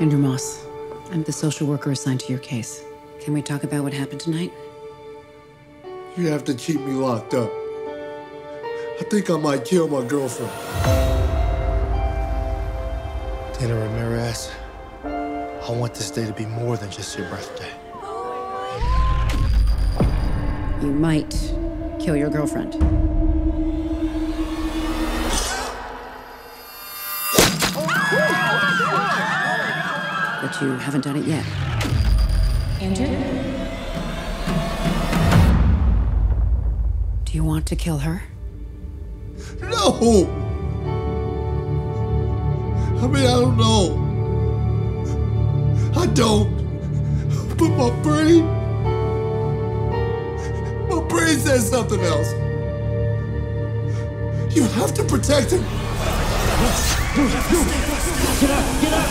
Andrew Moss. I'm the social worker assigned to your case. Can we talk about what happened tonight? You have to keep me locked up. I think I might kill my girlfriend. Dana Ramirez, I want this day to be more than just your birthday. You might kill your girlfriend. But you haven't done it yet. Andrew? Do you want to kill her? No! I mean, I don't know. I don't. But my brain. My brain says something else. You have to protect him. Get up! Get up!